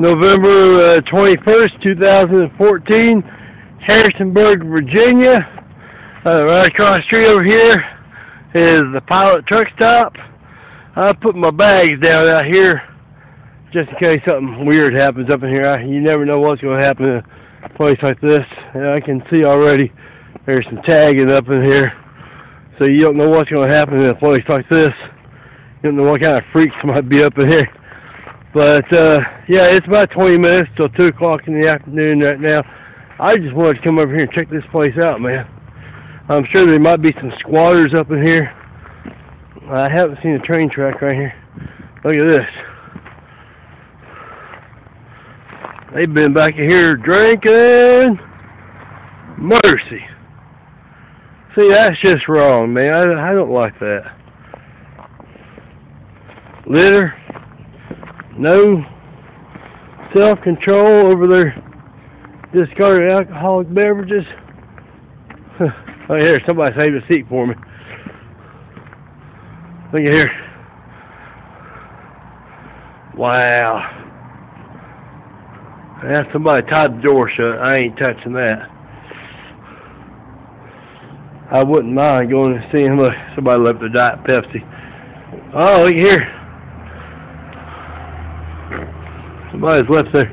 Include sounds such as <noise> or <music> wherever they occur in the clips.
November uh, 21st, 2014, Harrisonburg, Virginia. Uh, right across the street over here is the Pilot Truck Stop. I put my bags down out here just in case something weird happens up in here. I, you never know what's going to happen in a place like this. And I can see already there's some tagging up in here. So you don't know what's going to happen in a place like this. You don't know what kind of freaks might be up in here. But, uh, yeah, it's about 20 minutes till 2 o'clock in the afternoon right now. I just wanted to come over here and check this place out, man. I'm sure there might be some squatters up in here. I haven't seen a train track right here. Look at this. They've been back here drinking. Mercy. See, that's just wrong, man. I, I don't like that. Litter no self-control over their discarded alcoholic beverages. <laughs> oh, here, somebody saved a seat for me. Look at here. Wow. Yeah, somebody tied the door shut. I ain't touching that. I wouldn't mind going and seeing look, somebody left a Diet Pepsi. Oh, look here. Somebody's left their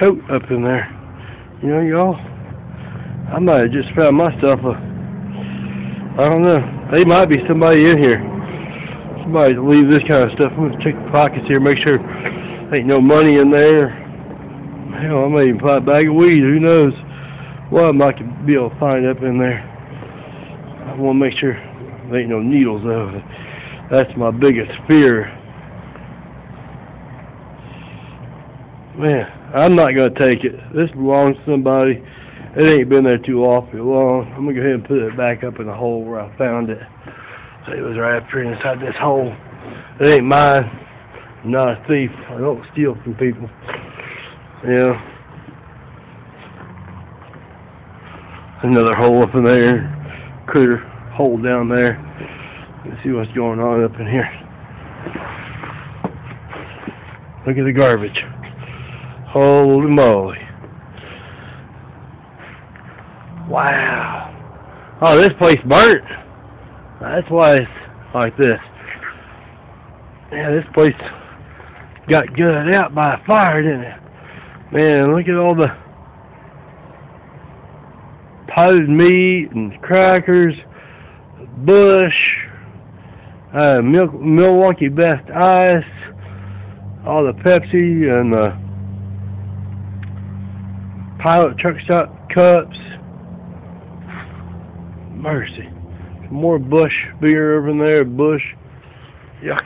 coat up in there. You know, y'all, I might have just found my stuff. Uh, I don't know. There might be somebody in here. Somebody leave this kind of stuff. I'm going to check the pockets here, make sure ain't no money in there. Hell, I may even find a bag of weed. Who knows what I might be able to find up in there. I want to make sure there ain't no needles, though. That's my biggest fear. Man, I'm not going to take it. This belongs to somebody. It ain't been there too awfully long. I'm going to go ahead and put it back up in the hole where I found it. So it was right up here inside this hole. It ain't mine. I'm not a thief. I don't steal from people. Yeah. Another hole up in there. Critter hole down there. Let's see what's going on up in here. Look at the garbage. Holy moly. Wow. Oh, this place burnt. That's why it's like this. Yeah, this place got gutted out by a fire, didn't it? Man, look at all the potted meat and crackers, Busch, uh, Milwaukee Best Ice, all the Pepsi and the Pilot Truck Stop cups. Mercy. More Busch beer over there. Busch. Yuck.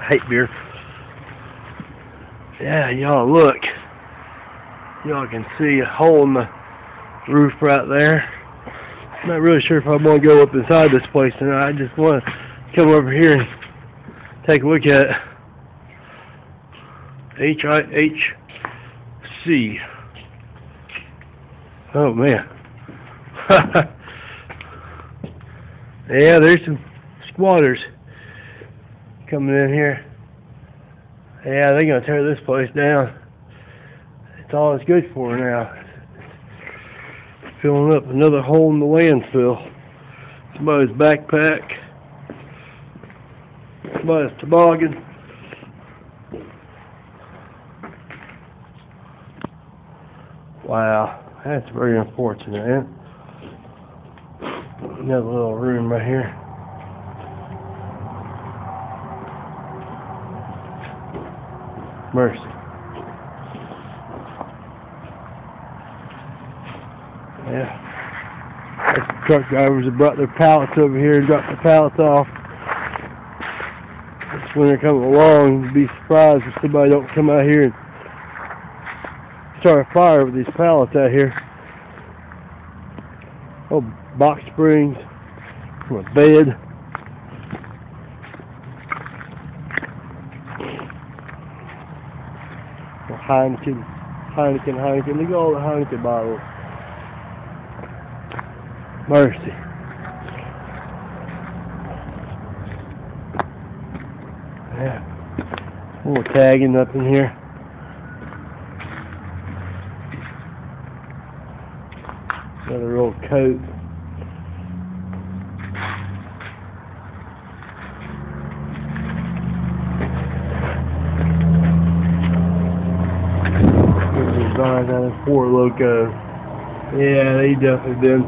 I hate beer. Yeah, y'all look. Y'all can see a hole in the roof right there. I'm not really sure if I want to go up inside this place tonight. I just want to come over here and take a look at H-I-H-C. Oh man. <laughs> yeah, there's some squatters coming in here. Yeah, they're gonna tear this place down. It's all it's good for now. Filling up another hole in the landfill. Somebody's backpack. Somebody's toboggan. Wow. That's very unfortunate. Another little room right here. Mercy. Yeah. That's the truck drivers that brought their pallets over here and dropped the pallets off. That's when they're coming along, be surprised if somebody don't come out here and a fire with these pallets out here. Oh, box springs from a bed. Oh, Heineken, Heineken, Heineken. Look at all the Heineken bottles. Mercy. Yeah. Little tagging up in here. Another old coat. Design out of Four Loco. Yeah, they definitely been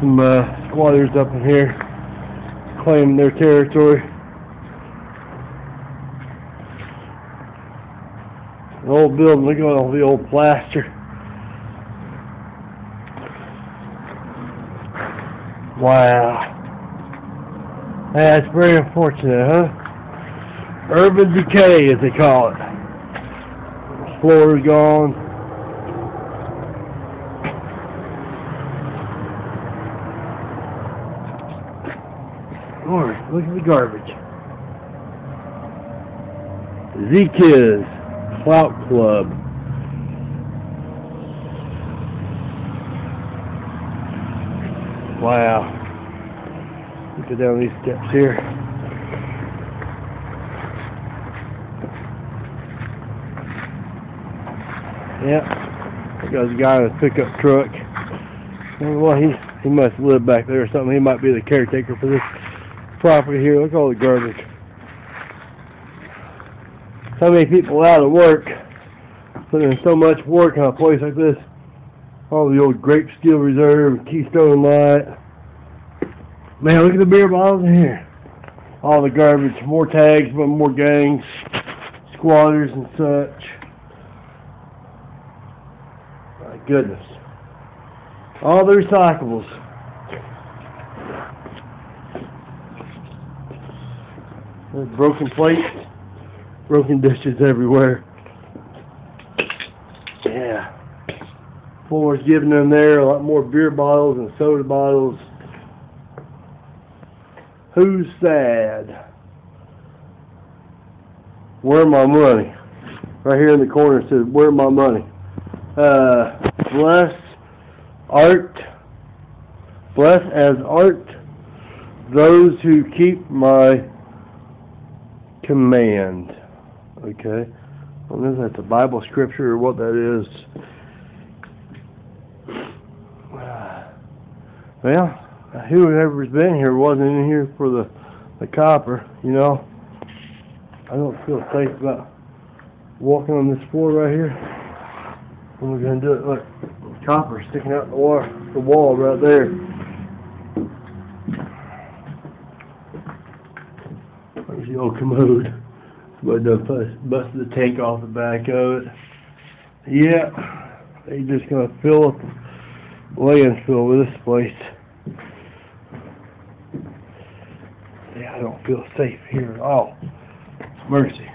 some uh, squatters up in here claiming their territory. An old building, look at all the old plaster. Wow. That's very unfortunate, huh? Urban decay, as they call it. Floor is gone. Lord, look at the garbage. Z-Kiz Clout Club. Wow. At down these steps here. Yep. There's a guy in a pickup truck. Well, he he must live back there or something. He might be the caretaker for this property here. Look at all the garbage. So many people out of work, putting so much work on a place like this. All the old Grape Steel Reserve, Keystone Light. Man, look at the beer bottles in here. All the garbage, more tags, but more gangs, squatters and such. My goodness. All the recyclables. There's broken plates, broken dishes everywhere. Yeah. Floor's giving them there, a lot more beer bottles and soda bottles. Who's sad? Where my money? Right here in the corner it says, where my money? Uh, bless art, bless as art those who keep my command. Okay? I don't know if that's a Bible scripture or what that is. <sighs> Well, whoever's been here wasn't in here for the, the copper, you know. I don't feel safe about walking on this floor right here. And we're gonna do it like copper sticking out the wall, the wall right there. There's the old commode. Somebody done bust- busted the tank off the back of it. Yeah, they just gonna fill up the landfill with this place. Yeah, I don't feel safe here at all. Mercy.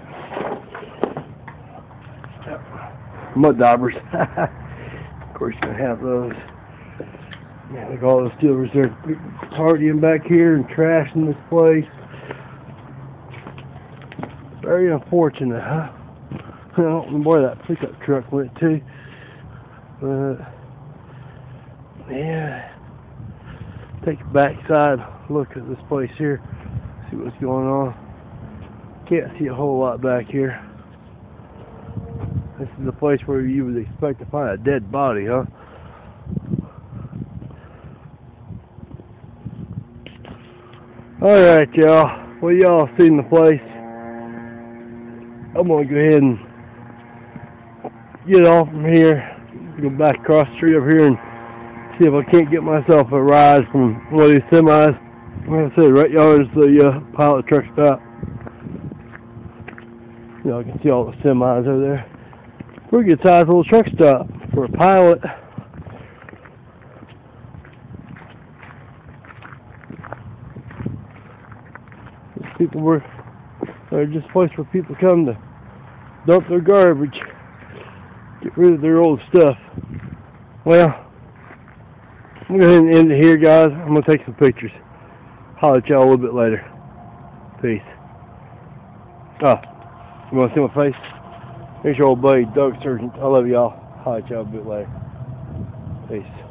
Mud daubers. <laughs> of course, you're gonna have those. Man, look all the reserve partying back here and trashing this place. Very unfortunate, huh? <laughs> I don't know where that pickup truck went to. But, yeah. Take a backside look at this place here. See what's going on. Can't see a whole lot back here. This is the place where you would expect to find a dead body, huh? Alright, y'all. Well, y'all seen the place. I'm gonna go ahead and get off from here. Go back across the street over here and see if I can't get myself a ride from one of these semis. Like I said, right y'all is the uh, pilot truck stop. I can see all the semis over there. Pretty good sized little truck stop for a pilot. People were, they're just a place where people come to dump their garbage, get rid of their old stuff. Well, I'm going to end it here, guys. I'm going to take some pictures. Holler at y'all a little bit later. Peace. Oh, you want to see my face? Here's your old buddy, Doug Sergent. I love y'all. Holler at y'all a bit later. Peace.